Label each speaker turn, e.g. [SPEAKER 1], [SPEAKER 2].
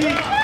[SPEAKER 1] Beat.